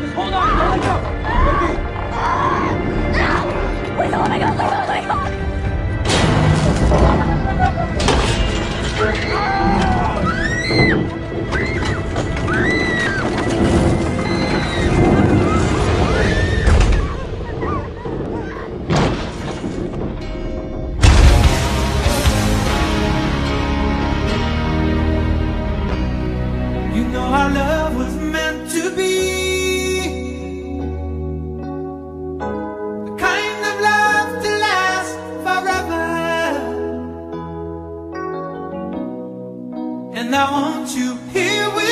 Just hold on. Let go. You know our love was meant to be and I want you here with me.